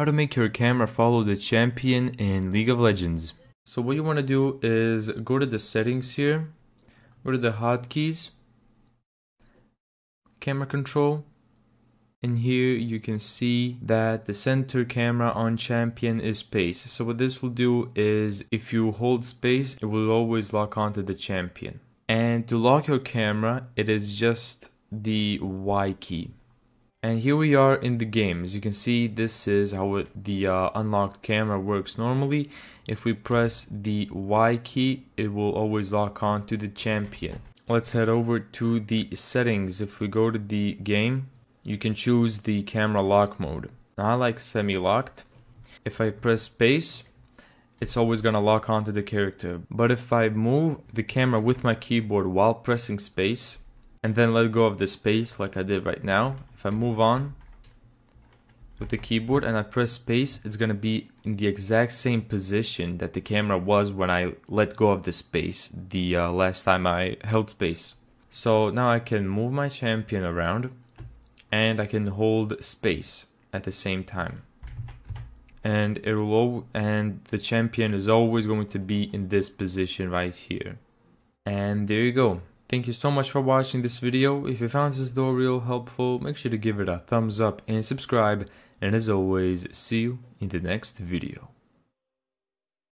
how to make your camera follow the champion in League of Legends. So what you want to do is go to the settings here, go to the hotkeys, camera control, and here you can see that the center camera on champion is space. So what this will do is if you hold space, it will always lock onto the champion. And to lock your camera, it is just the Y key. And here we are in the game. As you can see, this is how it, the uh, unlocked camera works normally. If we press the Y key, it will always lock on to the champion. Let's head over to the settings. If we go to the game, you can choose the camera lock mode. Now I like semi-locked. If I press space, it's always gonna lock onto the character. But if I move the camera with my keyboard while pressing space, and then let go of the space like I did right now. If I move on with the keyboard and I press space, it's gonna be in the exact same position that the camera was when I let go of the space the uh, last time I held space. So now I can move my champion around and I can hold space at the same time. And it will and the champion is always going to be in this position right here. And there you go. Thank you so much for watching this video. If you found this tutorial helpful, make sure to give it a thumbs up and subscribe. And as always, see you in the next video.